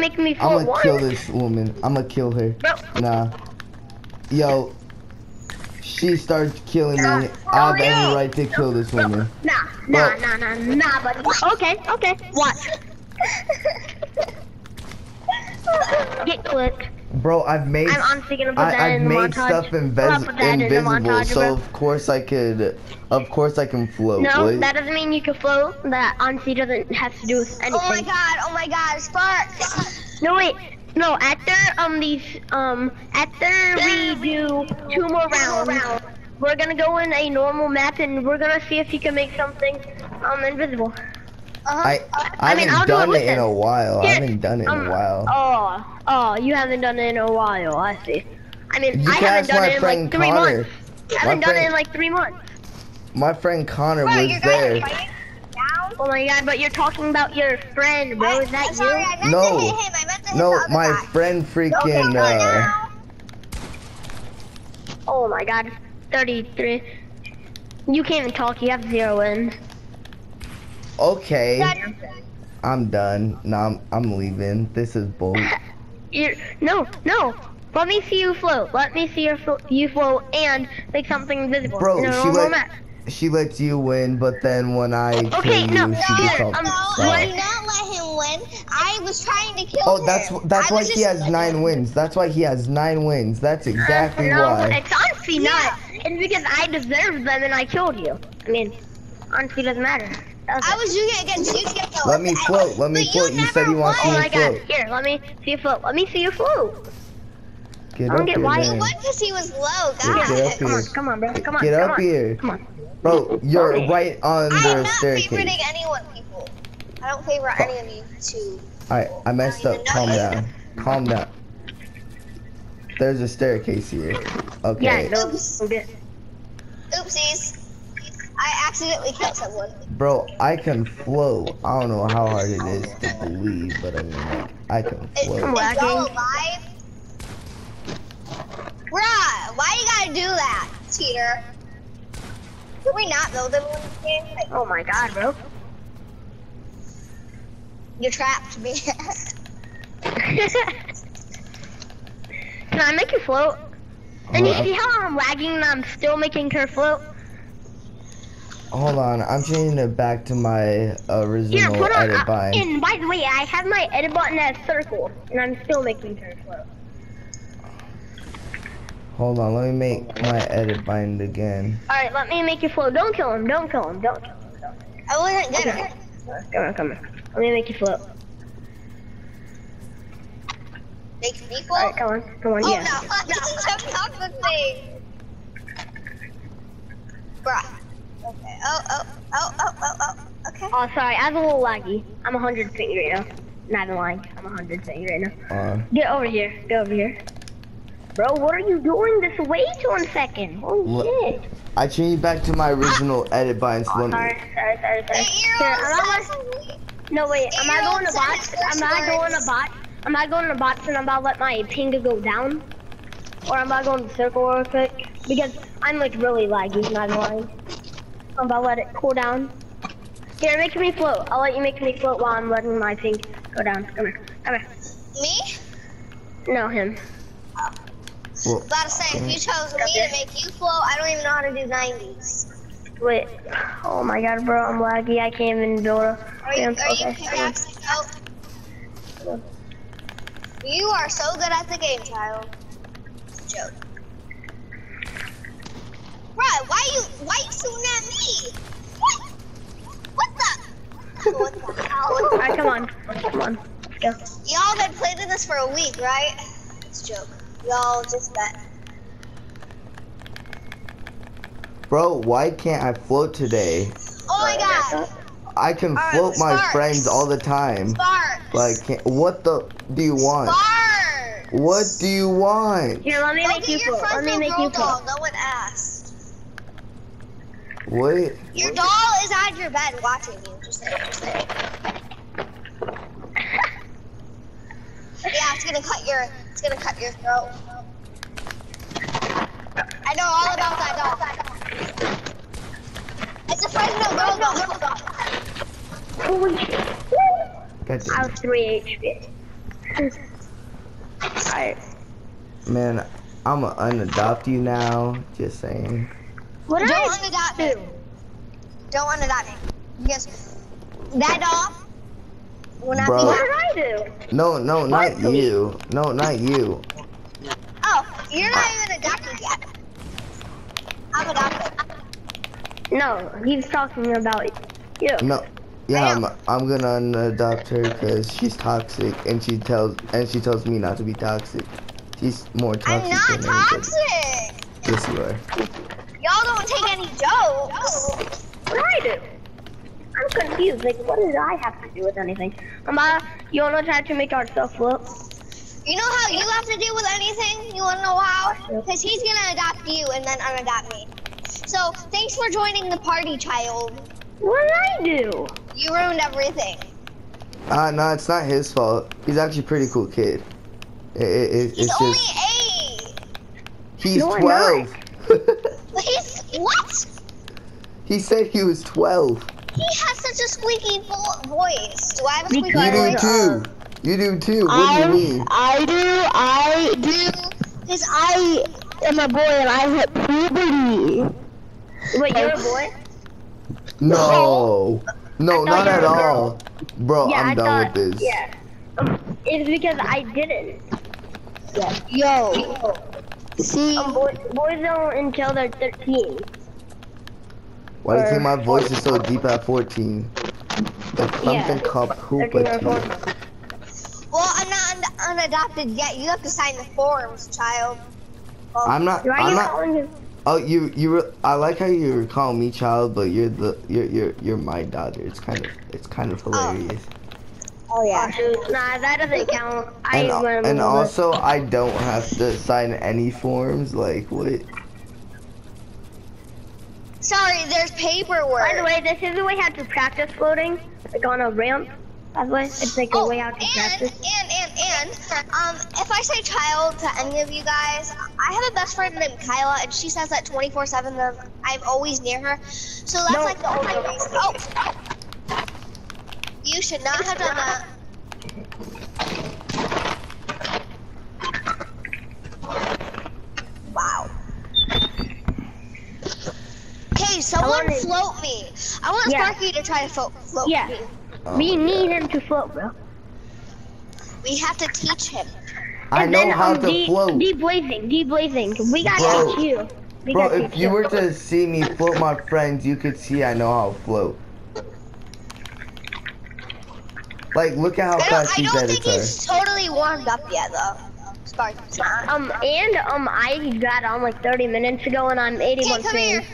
making me I'm gonna kill this woman. I'm gonna kill her. Bro, Nah. Yo. She starts killing Nah. me. I have Oh, any right to kill this woman. nah, nah, Bro. nah, nah, nah, buddy. Okay, okay, watch. Get clipped. Bro, I've made I'm honestly gonna put I, that I've in the made montage. stuff I'm invis put that in invisible, montage, so bro. of course I could, of course I can float. No, Wait. that doesn't mean you can float. That honestly doesn't have to do with anything. Oh my god, oh my god, Sparks! No wait, no. After um these um after we do two more rounds, we're gonna go in a normal map and we're gonna see if you can make something um invisible. Uh-huh. I I, I mean, haven't I'll do it done it in a while. I haven't done it in um, a while. Oh, oh, you haven't done it in a while. I see. I mean, You I haven't done it in like three Connor. months. I haven't My done it in like three months. My friend Connor Bro, was there. gonna fight down? Oh my god, but you're talking about your friend, bro. Is that sorry, you? No. to hit him. I meant to hit No, my guy. friend freaking. go Uh, now. Oh my god, 33. You can't even talk. You have zero wins. okay, I'm done. No, I'm I'm leaving. This is bull. You're, no, no. Let me see you float. Let me see your flo- you float and make something invisible. Bro, in she let- map. She lets you win, but then when I kill Okay, you, no, she here, gets all um, no, I did not let him win. I was trying to kill Oh, him. that's that's I why he has nine wins. That's why he has nine wins. That's exactly no, why. it's honestly not. It's because I deserved them and I killed you. I mean, honestly, doesn't matter. Does I was doing it against you to Let me float. Let me But float. You never said you want won. Oh to my god, here, let me see you float. Let me see you float. Get I don't up get why- You won because he was low, Get guys. up Come on, come on, bro. Come on, Get come up on. here. Come on. Bro, you're Okay. right on the staircase. I'm not favoriting anyone, people. I don't favor any of you two. Alright, I messed up. Calm down. Calm down. There's a staircase here. Yeah, no, Oops. okay. Oopsies. I accidentally killed someone. Bro, I can float. I don't know how hard it is to believe, but I mean, like, I can Is, float. I'm is y'all lagging. alive? Bruh, why you gotta do that, cheater? Can we not build them in this game? Like, Oh my god, bro. you trapped me. Can I make you float? And you see how I'm lagging and I'm still making her float? Hold on, I'm changing it back to my Here, original put on. edit Uh, bind. and by the way, I have my edit button as circle, and I'm still making her float. Hold on, let me make my edit bind again. All right, let me make you float. Don't kill him. Don't kill him. Don't kill him. I wasn't gonna. Come on, come on. Let me make you float. Make me All float? right, come on, come on. Oh yeah. no, I just jumped off the thing. Bruh. Okay. Oh, oh, oh, oh, oh, oh. Okay. Oh, sorry. I was a little laggy. I'm 100 ping right now. Not even lying. I'm 100 ping right now. Uh, Get over here. Get over here. Bro, what are you doing? This wait one second. Holy shit. I changed back to my original edit bind. So Oh, let sorry, me, sorry, sorry, sorry. Here, I'm not, Sassy. no, wait. I'm not going to on bots. Sassy I'm not going to Words. bots. I'm not going to bots, and I'm about to let my ping go down. Or I'm about going to go in the circle real quick. Because I'm like really laggy, not even lying. I'm about to let it cool down. Here, make me float. I'll let you make me float while I'm letting my thing go down. Come here. Come here. Me? No, him. well, About to say, if you chose me to make you float, I don't even know how to do 90s. Wait. Oh my god, bro, I'm laggy. I can't even build a. Are you, Damn, are you okay. pickaxing out? You are so good at the game, child. Joke. Right, why you why you shooting at me? What? What the? What the hell? Alright, come on. Come on. Let's go. Y'all been playing this for a week, right? It's a joke. Y'all just bet. bro, why can't I float today? Oh my god. I can Alright, float my Sparks. friends all the time. Sparks. But I can't. What the do you want? Sparks. What do you want? Here, let me Go make you get float. Let me make you float. No one asked. What? Your doll is on your bed watching you. Just saying. Just saying. Yeah, it's gonna cut your. It's gonna cut your throat. I know all about that doll. It's a Fresno girl doll. Holy shit. God I damn. was 3 HP. Alright. Man, I'ma unadopt you now. Just saying. What Don't I unadopt me. do? Don't unadopt me. Because that dog will not Bro. be What did I do? No, no, not What? you. No, not you. Oh, you're not even adopted yet. I'm adopted. No, he's talking about you. No. Yeah, I I'm. I'm gonna unadopt uh, her because she's toxic, and she tells and she tells me not to be toxic. She's more toxic. I'm not than toxic. Yes, you are. Y'all don't take any jokes. What did I do? I'm confused. Like, what did I have to do with anything? Mama, you wanna try to make ourselves look? You know how you have to deal with anything? You wanna know how? Because he's gonna adopt you and then unadopt me. So thanks for joining the party, child. What did I do? You ruined everything. Uh, no, it's not his fault. He's actually a pretty cool kid. It, it, it, He's it's only just eight. he's No, twelve. He's what? he said he was twelve. He has such a squeaky voice. Do I have a squeaky Because- You do voice? too. You do too. What do you mean? I do, I do, because I am a boy and I hit puberty. Wait, you're a boy? No. No, not at were a girl. all. Bro, yeah, I'm I done thought. with this. Yeah. It's because I didn't. Yo, see, Um, boys, boys don't until they're 13. Why do you think my voice is so deep at 14? It's Yeah. something called 13 or Koopa 14. Well, I'm not un- unadopted yet. You have to sign the forms, child. I'm not. I'm you not. Oh, you you. I like how you call me child, but you're the you're you're you're my daughter. It's kind of it's kind of hilarious. Oh Oh, shoot. Nah, that doesn't count. I And went and little bit- also, I don't have to sign any forms. Like what? Sorry, there's paperwork. By the way, this is the way how to practice floating. Like on a ramp. By the way, it's like a Oh, way how to and, practice. and, and, and, um, if I say child to any of you guys, I have a best friend named Kyla, and she says that 24-7 that I'm always near her. So that's No. like the only reason. Oh! You should not have done that. Wow. Okay, someone wanted- float me. I want Yeah. Sparky to try to float, float Yeah. me. Oh we need God. him to float, bro. We have to teach him. I And know then, how um, to de- float, Deblazing, deblazing. We gotta Bro. teach you. We bro. If teach you were to see me float my friends, you could see I know how to float. Like, look at how I don't, fast I don't think he's totally warmed up yet, though. Sparky's not. Um, and um, I got on like 30 minutes ago, and I'm 81 Okay, come here.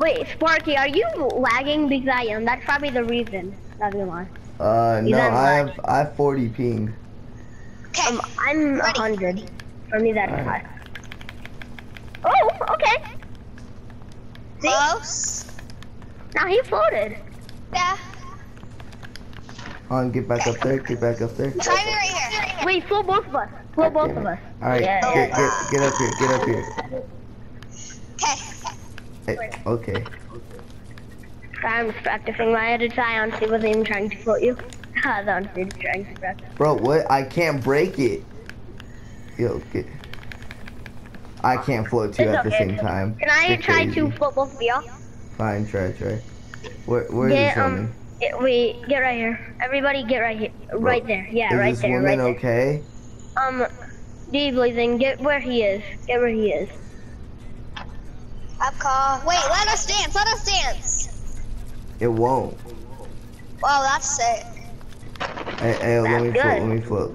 Wait, Sparky, are you lagging? Because I am. That's probably the reason. Not gonna lie. Uh, You no, I have I have 40 ping. Okay. Um, I'm Ready. 100. For me, that's Alright. high. Oh, okay. See? Close. Now he floated. Yeah. On, get back up there. Get back up there. Try me right here. Wait, float both of us. Float both of us. All right, Yeah. get, get get up here. Get up here. Okay. Okay. I'm practicing my edits. I honestly wasn't even trying to float you. I was honestly just trying to practice. Bro, what? I can't break it. Yo, get. I can't float two It's at the same it's okay. time. Can I You're try to float both of y'all? Fine, try, try. Where, where is Get, this um, woman? Get, wait, get right here. Everybody get right here. Right there. Yeah, is right this there. woman Right there. okay? Um, D-Blazing, get where he is. Get where he is. Up call. Wait, let us dance. Let us dance. It won't. Wow, that's sick. Hey, hey, let me That's float. good. Let me flip.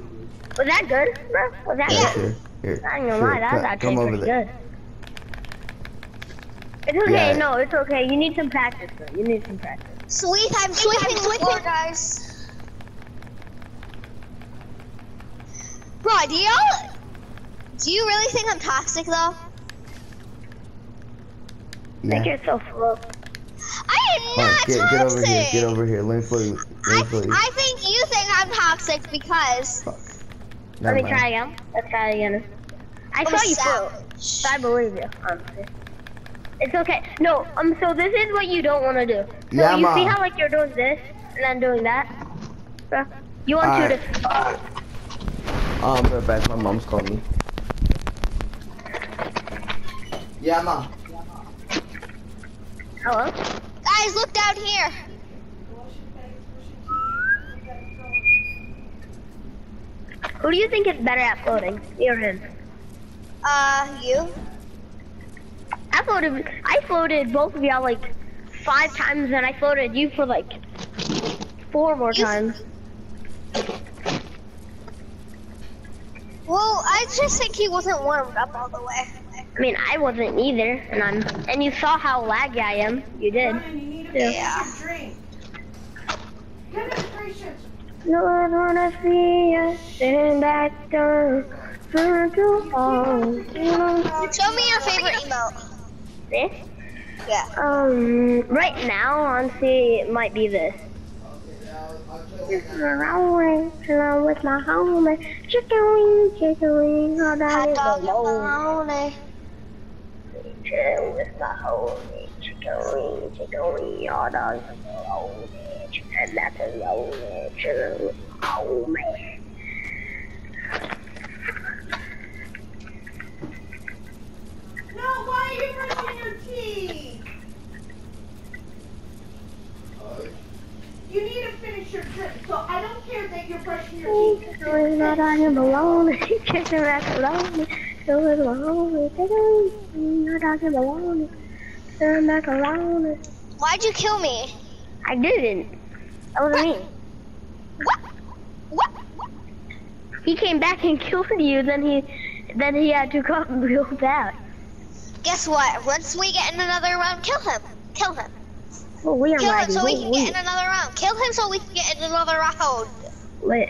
Was that good, bro? Was that Yeah, Yeah. good? sure. Here, I ain't gonna sure. lie, that was Come- actually come over pretty there. good. It's okay, Yeah. no, it's okay. You need some practice, though. You need some practice. Sweet, I'm sweeping the floor, guys. Bro, do y'all? Do you really think I'm toxic though? Make Yeah. yourself float. I am Hold on, not get, toxic. get over here. Get over here. Let me float you. Let I, me float you. I think you think I'm toxic because Fuck. Let me mind. try again. Let's try again. I I'm saw you float. I believe you, honestly. It's okay. No, um, so this is what you don't want to do. So Yeah, you see how like you're doing this and then doing that, bro? You want Alright. to just Um, right back. My mom's calling me. Yeah, ma. Hello? Guys, look down here. Who do you think is better at floating? Me or him? Uh, you? I floated. I floated both of y'all like five times, and I floated you for like four more You- times. Well, I just think he wasn't warmed up all the way. I mean, I wasn't either, and I'm. And you saw how laggy I am. You did. Ryan, you need a Yeah. Yeah. drink. Demonstration. Lord, wanna see us sitting back down, trying to fall. You know, Show me your favorite emote. This. Yeah. Um, right now, honestly, it might be this. Just around along with my homie, chicken wing, chicken wing, hot Hot dog dog and bologna. bologna. Chicken with my homie, chicken wing, chicken wing, hot dog and bologna, chicken macaroni, chicken with my homie. No, why are you brushing your teeth? You need to finish your drink, so I don't care that you're brushing your teeth. Chicken wing, hot dog and bologna, chicken macaroni, chicken with my homie, chicken wing, hot dog and bologna, chicken macaroni. Why'd you kill me? I didn't. That wasn't me. What? What? He came back and killed you, then he then he had to come real bad. Guess what? Once we get in another round, kill him. Kill him. Well, we are Kill him so we can get in another round. Kill him so we can get in another round. wait.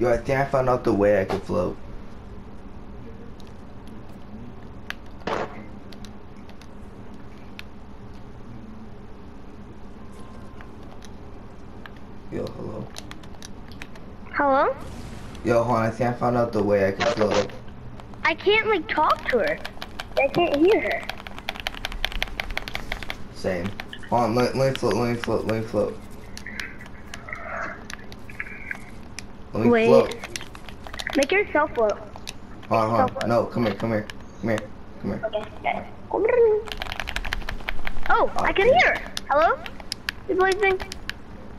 Yo, I think I found out the way I could float. Yo, hello. Hello? Yo, hold on, I think I found out the way I could float. I can't like talk to her. I can't hear her. Same. Hold on, let, let me float, let me float, let me float. Let me Wait. float. Make yourself float. Hold on, hold on. No, come here, come here. Come here. Come here. Okay. okay. Oh, I can hear. Hello? You blazing?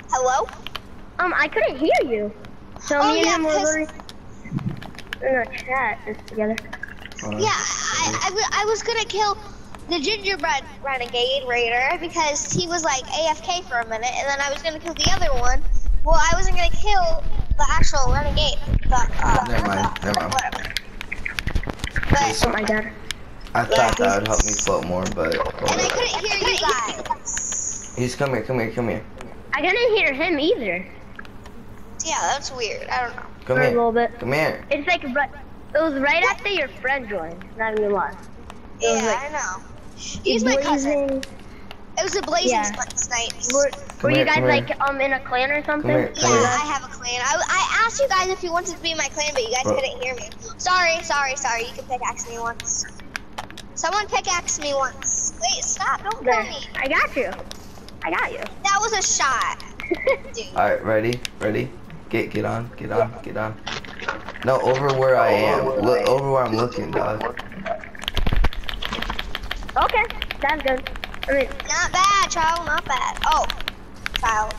Hello? Um, I couldn't hear you. So Oh, me and yeah, him were because- literally in a chat just together. Hold. Yeah, I, I, I was gonna kill the gingerbread renegade raider because he was like AFK for a minute, and then I was gonna kill the other one. Well, I wasn't gonna kill the actual renegade. The, uh, Never mind, never mind. Whatever. But, Oh my god. I thought that would help me float more, but and I couldn't hear you guys. he's come here, come here, come here, I couldn't hear him either. Yeah, that's weird. I don't know. come For a here, little bit. come here. It's like it was right after your friend joined. Not even lie. It Yeah, like- I know. He's my cousin. Blazing- It was a blazing Yeah. sp- snipes. Were, were here, you guys here. like um in a clan or something? here, Yeah, here. I have a clan. I, I asked you guys if you wanted to be my clan, but you guys Bro. couldn't hear me. Sorry, sorry, sorry. You can pickaxe me once. Someone pickaxe me once. Wait, stop! Don't kill me. I got you. I got you. That was a shot, dude. Alright, ready? Ready? Get get on, get on, get on. No, over where I am. Look over where I'm looking, dog. okay, sounds good. Mean, Not bad, child. Not bad. Oh, child.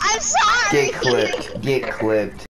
I'm sorry. Get clipped. Get clipped.